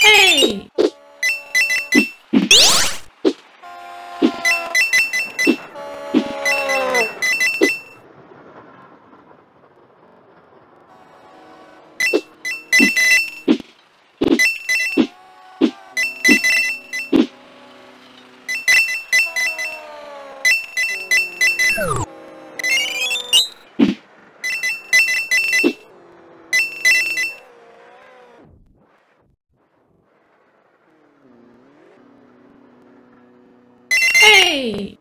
Hey! Hey!